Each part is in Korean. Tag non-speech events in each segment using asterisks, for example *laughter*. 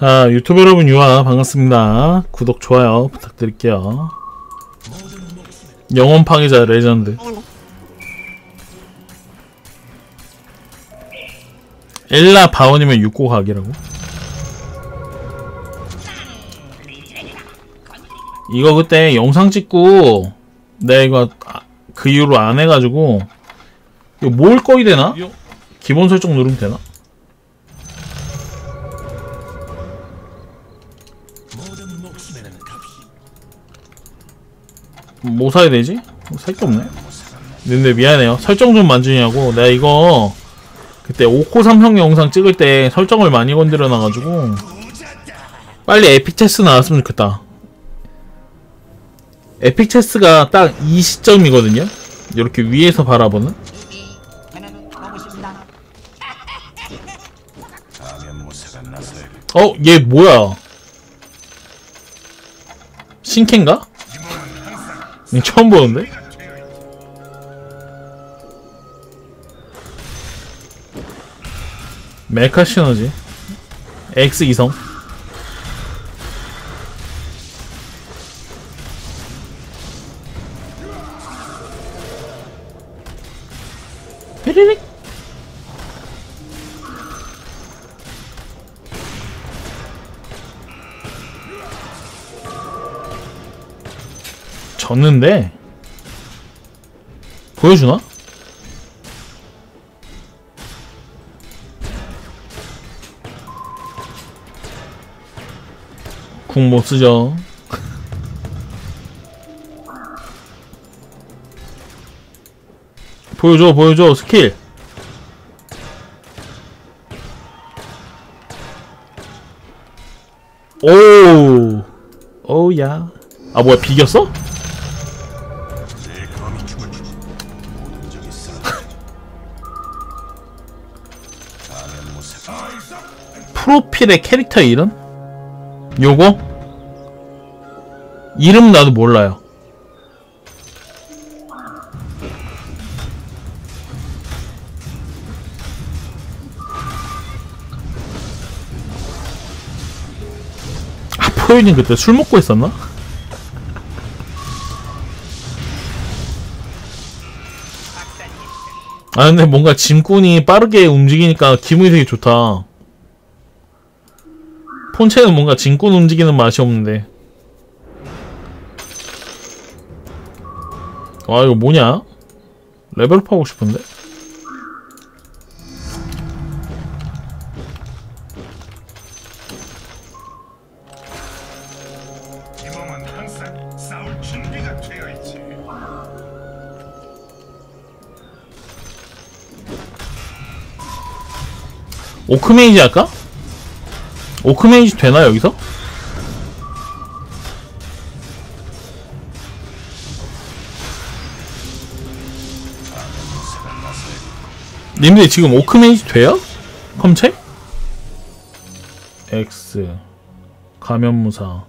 자, 유튜브 여러분 유아 반갑습니다. 구독, 좋아요 부탁드릴게요. 영원 파괴자 레전드. 엘라 바원이면 6고 각이라고? 이거 그때 영상 찍고 내가 이거 아- 그 이후로 안 해가지고 이거 뭘 꺼야 되나? 기본 설정 누르면 되나? 뭐 사야 되지? 살 게 없네. 근데 미안해요. 설정 좀 만지냐고. 내가 이거 그때 5코 3형 영상 찍을 때 설정을 많이 건드려 놔가지고 빨리 에픽 체스 나왔으면 좋겠다. 에픽 체스가 딱 이 시점이거든요. 이렇게 위에서 바라보는. 어, 얘 뭐야? 신캔가? 처음 보는데? 메카 시너지 X 이성 졌는데 보여주나? 궁 못쓰죠 보여줘 보여줘 스킬 오 오야 아 뭐야 비겼어? 프로필의 캐릭터 이름? 요거? 이름 나도 몰라요. 아, 포유님 그때 술 먹고 있었나? 아 근데 뭔가 짐꾼이 빠르게 움직이니까 기분이 되게 좋다. 폰체는 뭔가 짐꾼 움직이는 맛이 없는데. 와 이거 뭐냐? 레벨업 하고 싶은데? 오크메이지 할까? 오크메이지 되나 여기서? 님들 지금 오크메이지 돼요? 컴체? X 가면무사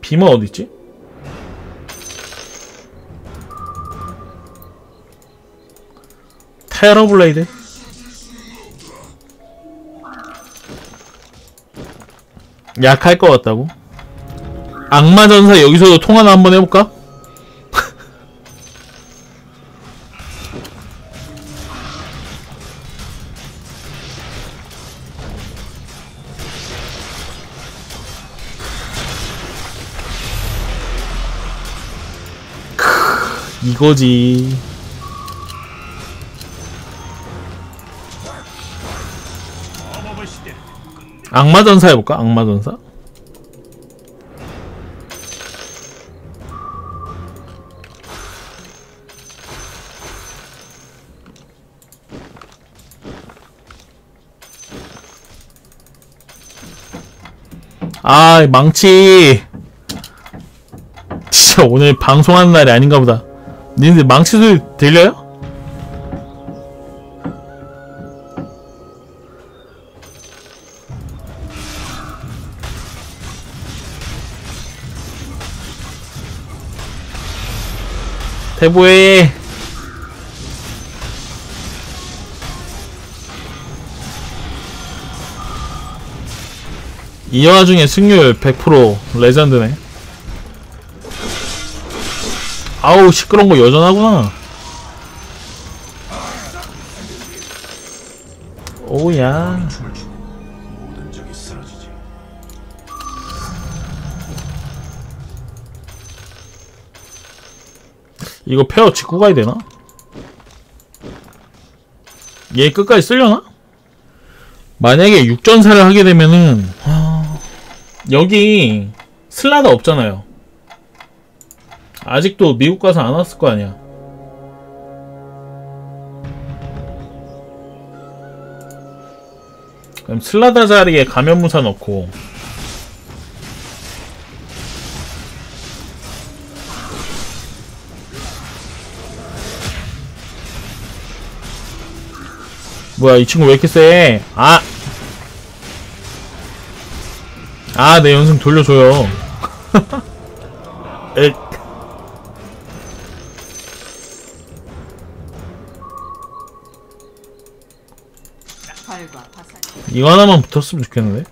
비머 어딨지? 테러블레이드 약할 것 같다고? 악마전사 여기서도 통화나 한번 해볼까? 크, *laughs* 이거지. 악마전사 해볼까? 악마전사? 아 망치 진짜 오늘 방송하는 날이 아닌가 보다 니네들 망치 소리 들려요? 대보해 이 와중에 승률 100% 레전드네. 아우 시끄러운 거 여전하구나. 오야. 이거 페어 짚고 가야 되나? 얘 끝까지 쓸려나? 만약에 육전사를 하게 되면은 하... 여기 슬라다 없잖아요. 아직도 미국 가서 안 왔을 거 아니야. 그럼 슬라다 자리에 가면무사 넣고 뭐야 이 친구 왜 이렇게 세? 아! 아, 내 연승 돌려줘요. *laughs* 에, 이거 하나만 붙었으면 좋겠는데?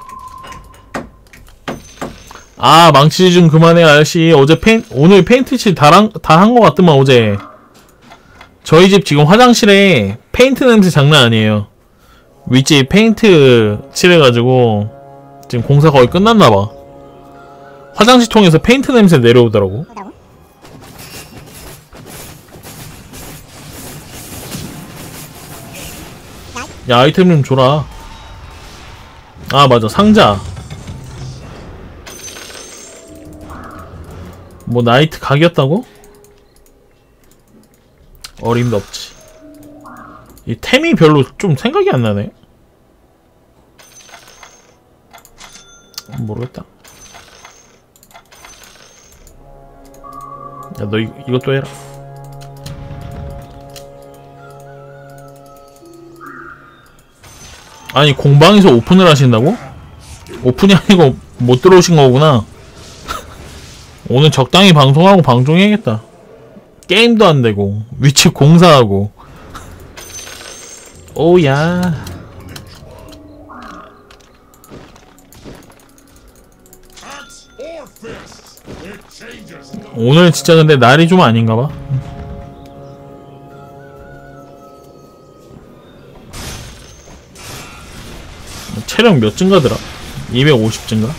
아, 망치 좀 그만해, 아저씨. 어제 페인, 오늘 페인트 칠 다한 거 같더만, 어제. 저희 집 지금 화장실에 페인트 냄새 장난 아니에요. 윗집 페인트 칠해가지고, 지금 공사 거의 끝났나봐. 화장실 통에서 페인트 냄새 내려오더라고. 야, 아이템 좀 줘라. 아, 맞아. 상자. 뭐, 나이트 각이었다고? 어림도 없지. 이 템이 별로 좀 생각이 안 나네. 모르겠다. 야, 너 이, 이것도 해라. 아니, 공방에서 오픈을 하신다고? 오픈이 아니고 못 들어오신 거구나. *laughs* 오늘 적당히 방송하고 방송해야겠다. 게임도 안 되고, 위치 공사하고. 오야. 오늘 진짜 근데 날이 좀 아닌가 봐. 체력 몇 증가더라? 250 증가?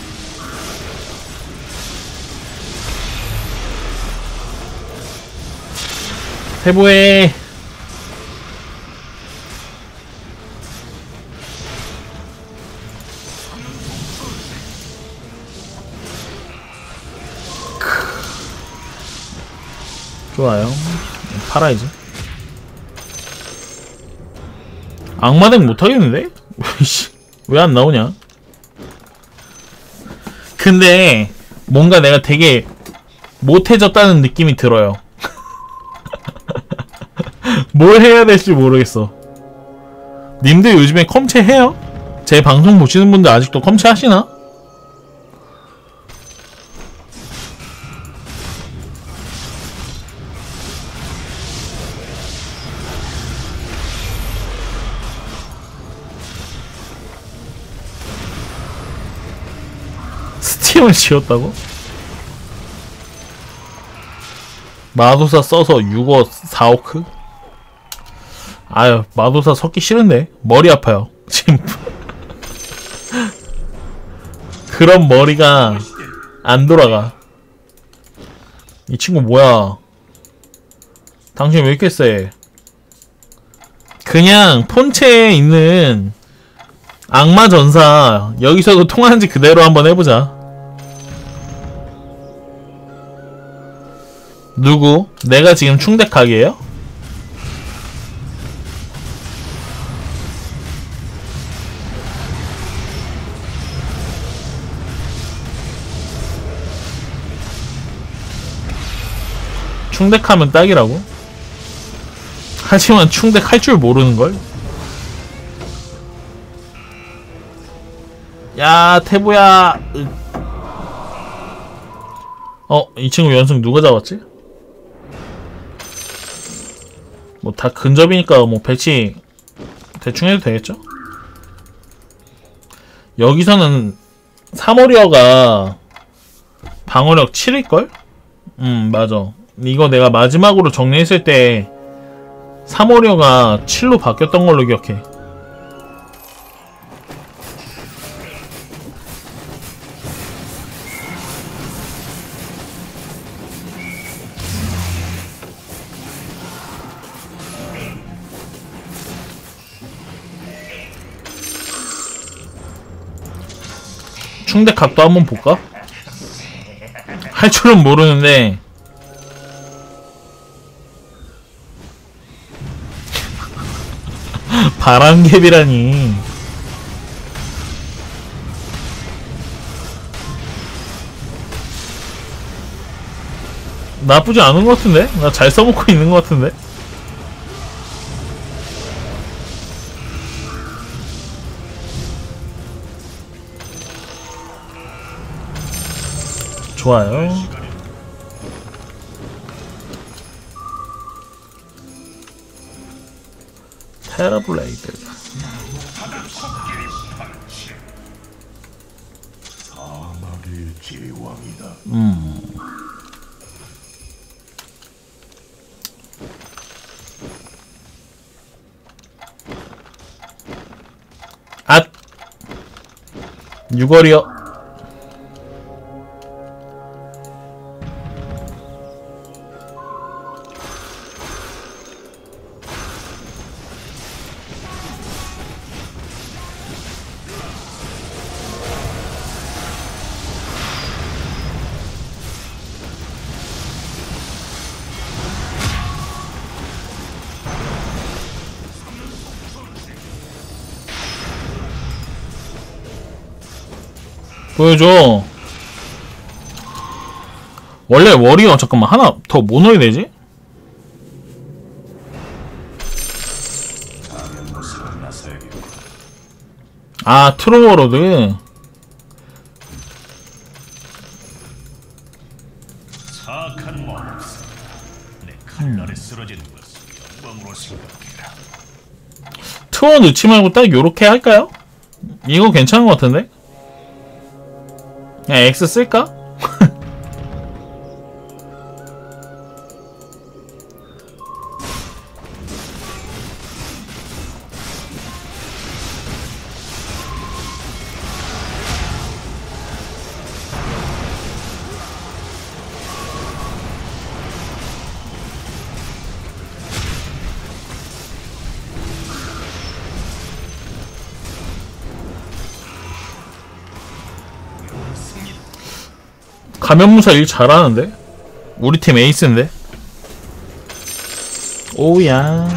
해보해. 좋아요. 팔아야지. 악마덱 못하겠는데? *laughs* 왜 안 나오냐? 근데 뭔가 내가 되게 못해졌다는 느낌이 들어요. *laughs* 뭘 해야 될지 모르겠어. 님들 요즘에 컴체 해요? 제 방송 보시는 분들 아직도 컴체 하시나? 스팀을 지웠다고? 마도사 써서 6억 4오크? 아유 마도사 섞기 싫은데? 머리 아파요. 지금. 그런 머리가 안 돌아가. 이 친구 뭐야? 당신 왜 이렇게 세? 그냥 폰체에 있는 악마 전사 여기서도 통하는지 그대로 한번 해보자. 누구? 내가 지금 충덱각이에요? 충덱하면 딱이라고? 하지만 충덱 할줄 모르는걸? 야 태보야 으. 어? 이 친구 연승 누가 잡았지? 뭐 다 근접이니까 뭐 배치 대충 해도 되겠죠? 여기서는 사모리어가 방어력 7일걸? 음 맞아 이거 내가 마지막으로 정리했을 때 사모리어가 7로 바뀌었던 걸로 기억해 충대 각도 한번 볼까? 할 줄은 모르는데 바람갭이라니 나쁘지 않은 것 같은데? 나 잘 써먹고 있는 것 같은데? 좋아요 테라블레이드 제왕이다. 앗! 6월이요 보여줘 원래 워리어 잠깐만 하나 더 뭐 넣어야 되지? 아 트로워로드. 트워 넣지 말고 딱 요렇게 할까요? 이거 괜찮은 것 같은데? 그냥 X 쓸까? 가면무사 일 잘하는데? 우리 팀 에이스인데? 오야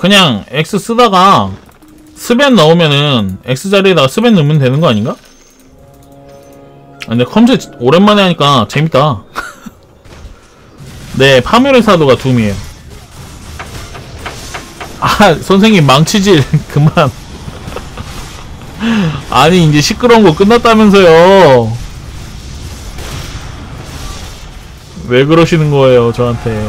그냥 Axe 쓰다가 스벤 넣으면은 Axe 자리에다가 스벤 넣으면 되는 거 아닌가? 아, 근데 컴체 오랜만에 하니까 재밌다 *laughs* 네 파멸의 사도가 둠이에요 아 선생님 망치질 *laughs* 그만 아니 이제 시끄러운 거 끝났다면서요 왜 그러시는 거예요 저한테?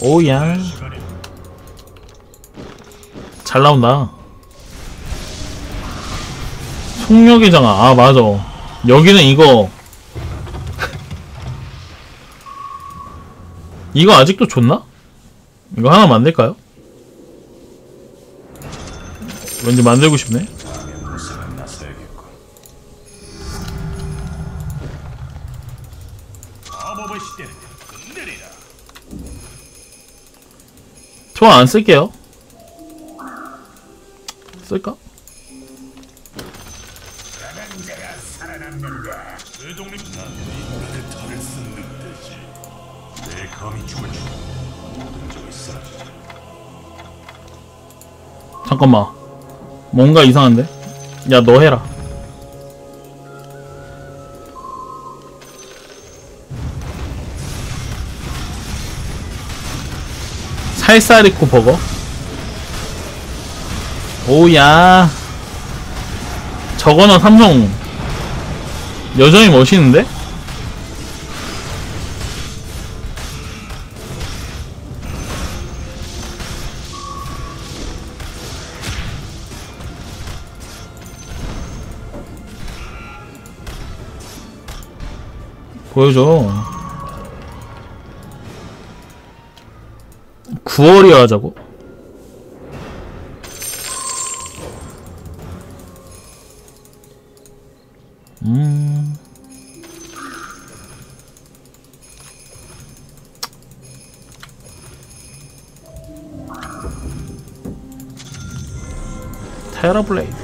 오야 잘 나온다. 속력의 장아. 아 맞아. 여기는 이거. *laughs* 이거 아직도 좋나? 이거 하나 만들까요? 왠지 만들고 싶네 저안 쓸게요. 쓸까? 잠깐만. 뭔가 이상한데? 야, 너 해라. 찰쌀 있고 버거. 오야. 저거는 삼성. 여전히 멋있는데? 보여줘. 9월이야 하자고? 음 테라블레이드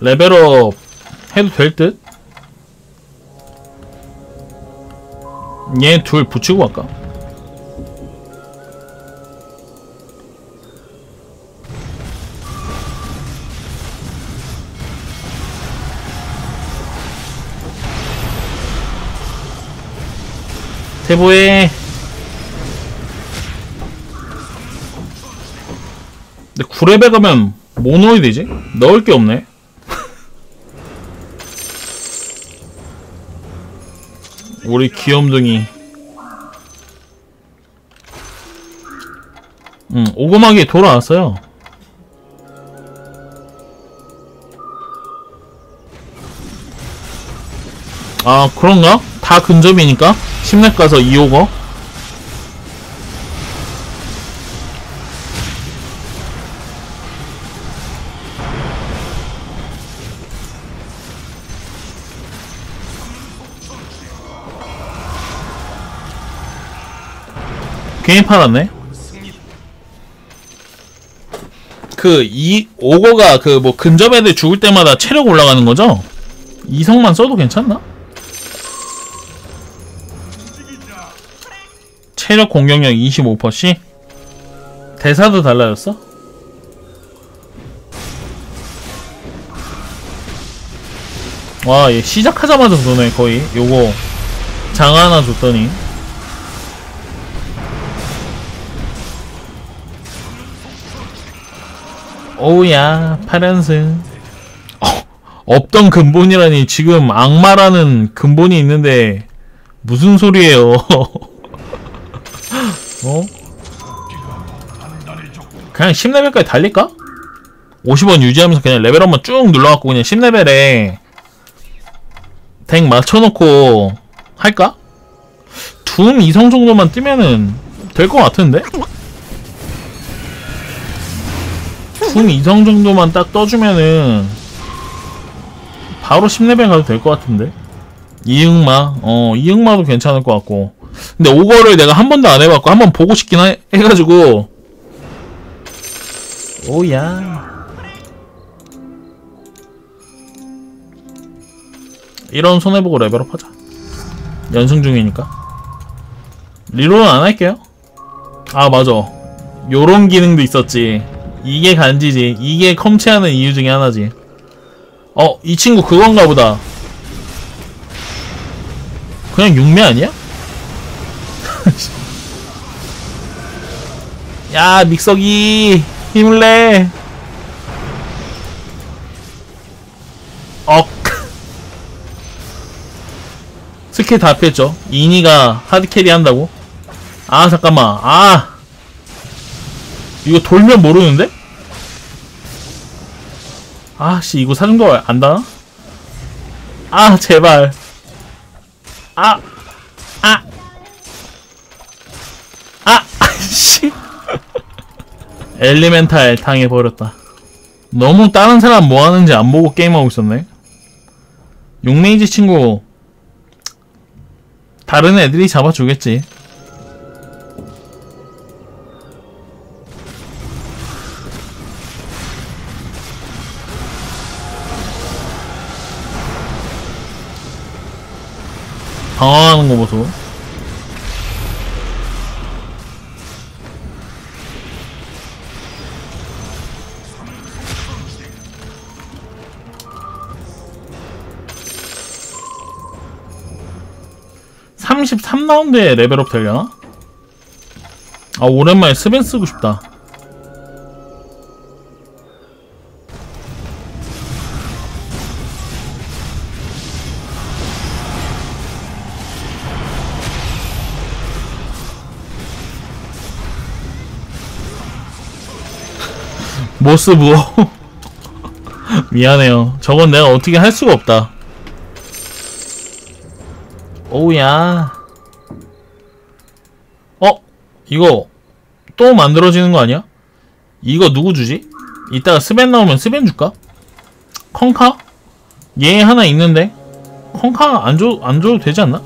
레벨업 해도 될 듯? 얘 둘 붙이고 갈까? 대보해 근데 9레벨 가면 뭐 넣어야 되지? 넣을 게 없네 우리 귀염둥이. 응 오고막이 돌아왔어요. 아 그런가? 다 근접이니까? 10렙 가서 2오거 괜히 팔았네. 그, 이, 오거가 그 뭐 근접 애들 죽을 때마다 체력 올라가는 거죠? 이성만 써도 괜찮나? 체력 공격력 25%씩? 대사도 달라졌어? 와, 얘 시작하자마자 쏘네, 거의. 요거, 장 하나 줬더니. 오우야 파란색 어, 없던 근본이라니 지금 악마라는 근본이 있는데 무슨 소리예요 *laughs* 어? 그냥 10레벨까지 달릴까? 50원 유지하면서 그냥 레벨업만 쭉 눌러갖고 그냥 10레벨에 덱 맞춰놓고 할까? 둠 이성 정도만 뜨면은 될 것 같은데? 둠 이성 정도만 딱 떠주면은 바로 10레벨 가도 될 것 같은데? 이응마. 어 이응마도 괜찮을 것 같고. 근데 오거를 내가 한 번도 안 해봤고 한 번 보고 싶긴 하- 해가지고. 오야. 이런 손해보고 레벨업 하자. 연승 중이니까. 리롤은 안 할게요? 아 맞아. 요런 기능도 있었지 이게 간지지 이게 컴체하는 이유 중에 하나지 어 이 친구 그건가 보다 그냥 육매 아니야? *laughs* 야 믹서기 힘을 내 억. *laughs* 스킬 다 피했죠. 이니가 하드캐리 한다고? 아, 잠깐만. 아! 이거 돌면 모르는데? 아씨, 이거 사정도 안다나? 아, 제발. 아! 아! 아! *laughs* 씨. 엘리멘탈 당해버렸다. 너무 다른 사람 뭐 하는지 안 보고 게임하고 있었네. 용메이지 친구 다른 애들이 잡아주겠지. 당황하는 거 보소. (33 라운드에) 레벨업 되려나? 아 오랜만에 스벤 쓰고 싶다 모스 부어 *laughs* 미안해요. 저건 내가 어떻게 할 수가 없다. 오우야. 어? 이거 또 만들어지는 거 아니야? 이거 누구 주지? 이따가 스벤 나오면 스벤 줄까? 컹카? 얘 하나 있는데? 컹카 안 줘, 안 줘도 되지 않나?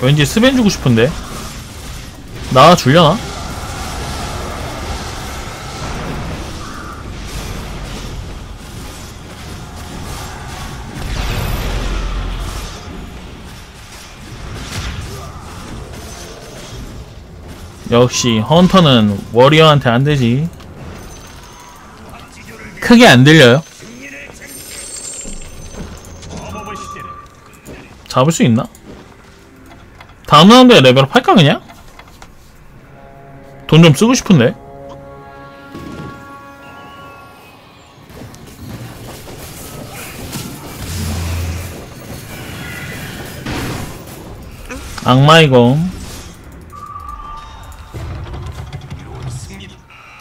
왠지 스벤 주고 싶은데. 나 줄려나? 역시 헌터는 워리어한테 안 되지. 크게 안 들려요? 잡을 수 있나? 다음 라운드에 레벨업 할까 그냥? 돈 좀 쓰고 싶은데. 악마의 검.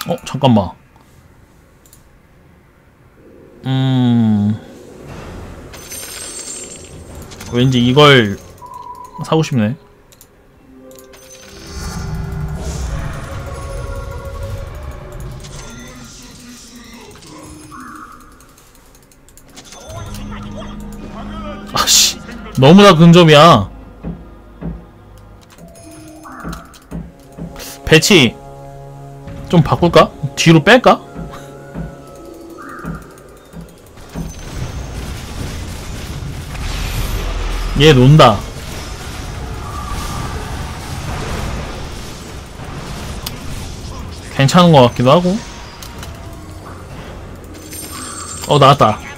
어, 잠깐만. 음. 왠지 이걸 사고 싶네. 너무나 근접이야. 배치 좀 바꿀까? 뒤로 뺄까? 얘 논다. 괜찮은 것 같기도 하고. 어, 나왔다.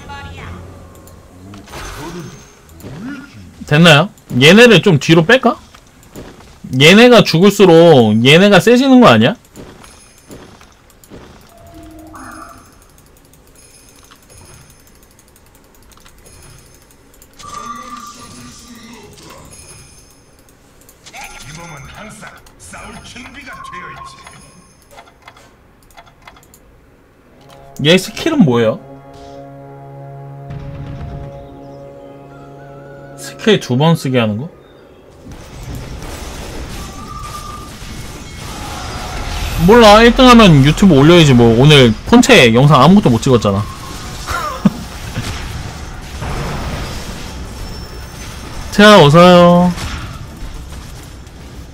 됐나요? 얘네를 좀 뒤로 뺄까? 얘네가 죽을수록 얘네가 세지는 거 아니야? 얘 스킬은 뭐예요? 스킬 두번 쓰게 하는 거? 몰라. 1등 하면 유튜브 올려야지 뭐. 오늘 폰체 영상 아무것도 못 찍었잖아. *laughs* 자 어서요.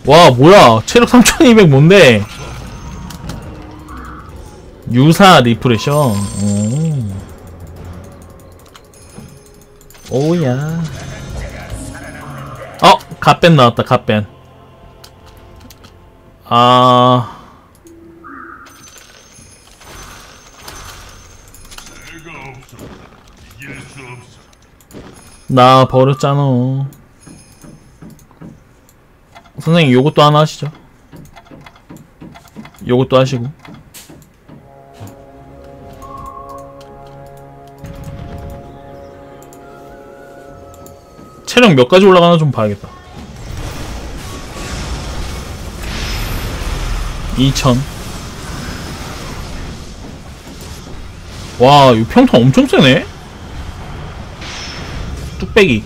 와 뭐야. 체력 3200 뭔데? 유사 리프레셔 오. 오야. 어 갓벤 나왔다 갓벤 아. 나 버렸잖아. 선생님 요것도 하나 하시죠. 요것도 하시고. 체력 몇 가지 올라가나 좀 봐야겠다. 2000. 와, 이 평타 엄청 세네? 뚝배기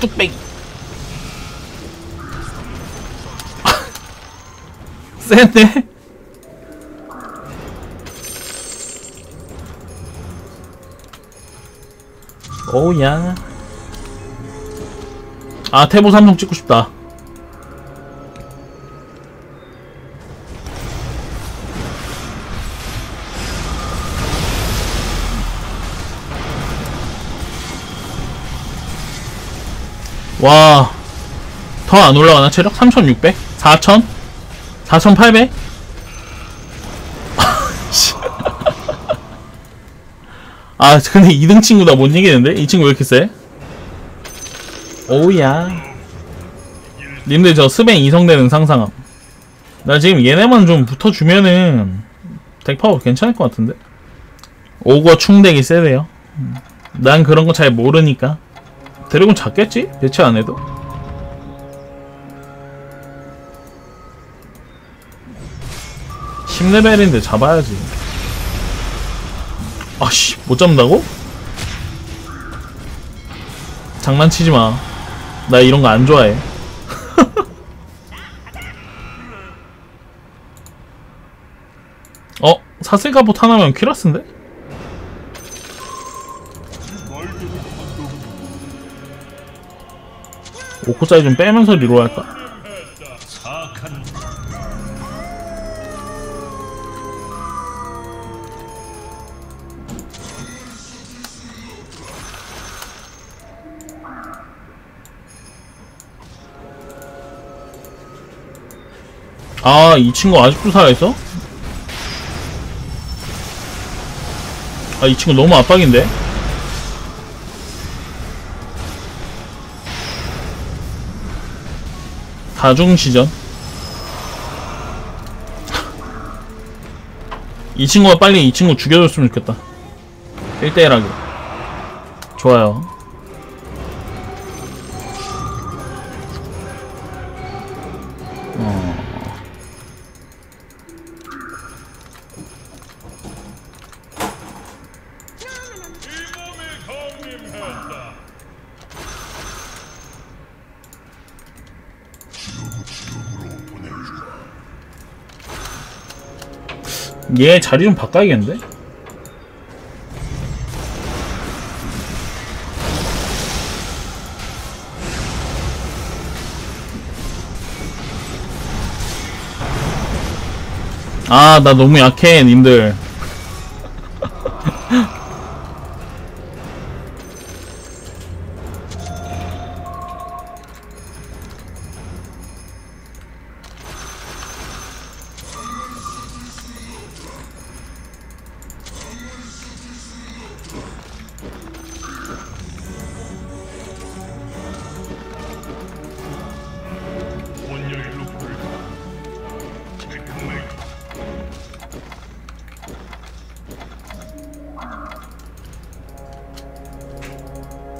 뚝배기 *laughs* 센데? 오야 아 태보 삼성 찍고 싶다 와, 더 안 올라가나 체력? 3,600? 4,000? 4,800? 아, 근데 2등 친구다 못 이기는데? 이 친구 왜 이렇게 세? 오우야. 님들 저 스벤 이성되는 상상함. 나 지금 얘네만 좀 붙어주면은 덱 파워 괜찮을 것 같은데? 오거 충덱이 세대요. 음. 난 그런 거 잘 모르니까. 드래곤 잡겠지? 대체 안 해도? 10레벨인데 잡아야지. 아씨, 못 잡는다고? 장난치지 마. 나 이런 거 안 좋아해. *laughs* 어? 사슬갑옷 하나면 퀴라스인데? 오코짜리 좀 빼면서 리로 할까? 아, 이 친구 아직도 살아있어? 아, 이 친구 너무 압박인데? 다중시전? 이 친구가 빨리 이 친구 죽여줬으면 좋겠다. 1대1하게. 좋아요. 얘 자리 좀 바꿔야겠는데? 아, 나 너무 약해, 님들.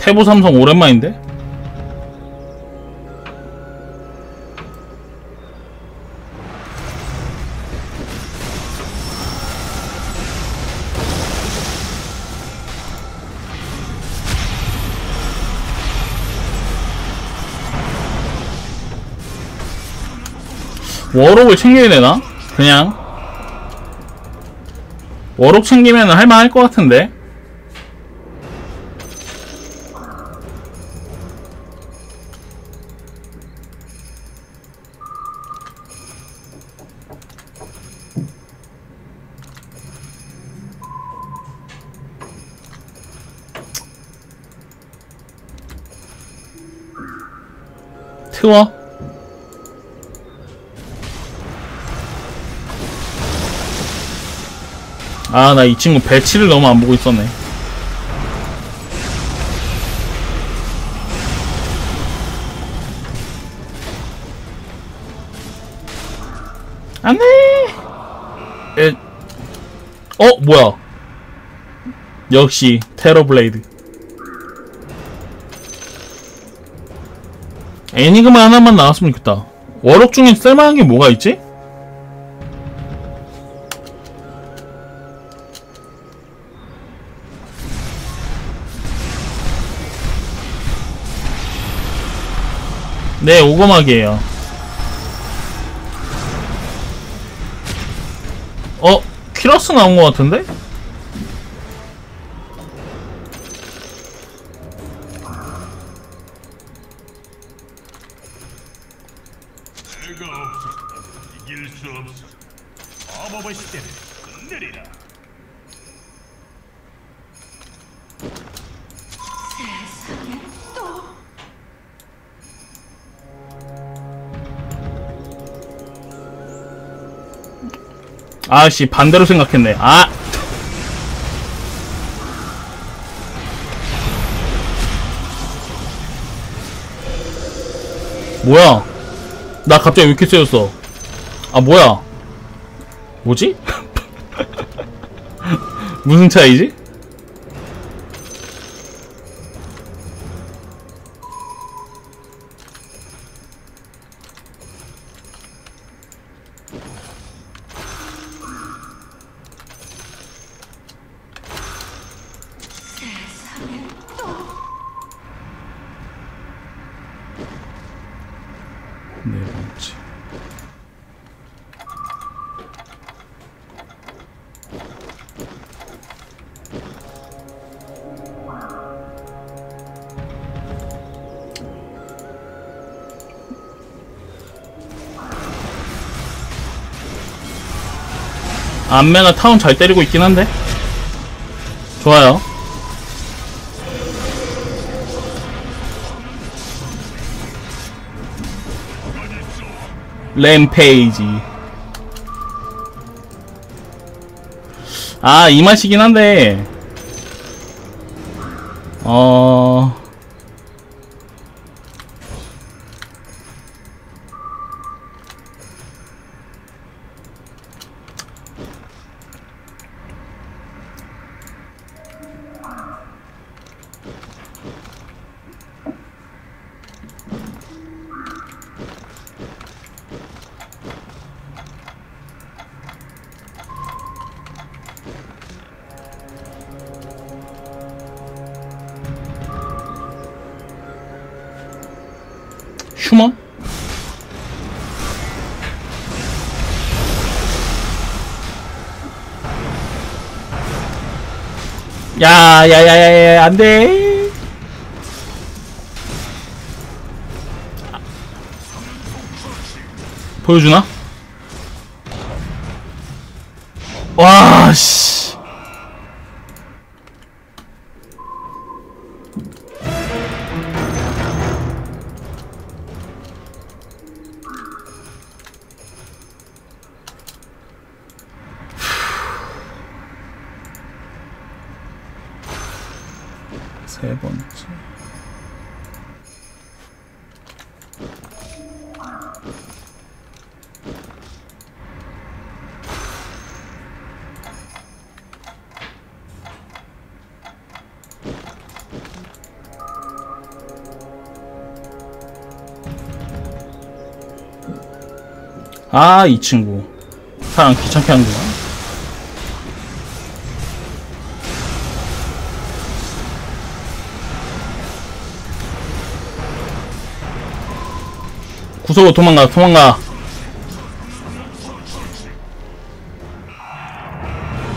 태보 삼성 오랜만인데? 워록을 챙겨야 되나? 그냥 워록 챙기면 할만할 것 같은데 트워. 아 나 이 친구 배치를 너무 안 보고 있었네. 안돼! 에... 어 뭐야? 역시 테러블레이드 애니그마 하나만 나왔으면 좋겠다 워럭 중에 쓸만한 게 뭐가 있지? 네, 오거막이에요. 어, 퀴러스 나온 것 같은데? 아씨, 반대로 생각했네. 아! 뭐야? 나 갑자기 왜 이렇게 세졌어? 아, 뭐야? 뭐지? *laughs* 무슨 차이지? 안매가 타운 잘 때리고 있긴 한데. 좋아요. 램페이지. 아 이 맛이긴 한데. 어 휴먼? 야, 야, 야, 야, 야, 안 돼. 보여주나? 아, 이 친구. 사람 귀찮게 하는구나. 구석으로 도망가, 도망가.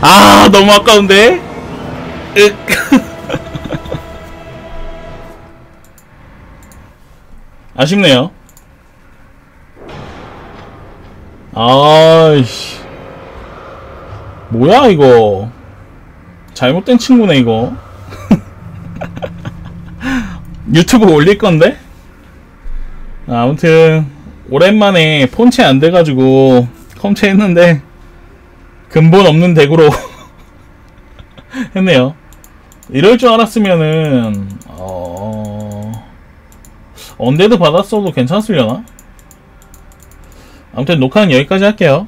아, 너무 아까운데? 윽. *laughs* 아쉽네요. 아이씨. 뭐야, 이거. 잘못된 친구네, 이거. *laughs* 유튜브 올릴 건데? 아무튼 오랜만에 폰체 안 돼가지고 컴체 했는데 근본 없는 덱으로 *laughs* 했네요. 이럴 줄 알았으면은 어 언데드 받았어도 괜찮으려나? 아무튼 녹화는 여기까지 할게요.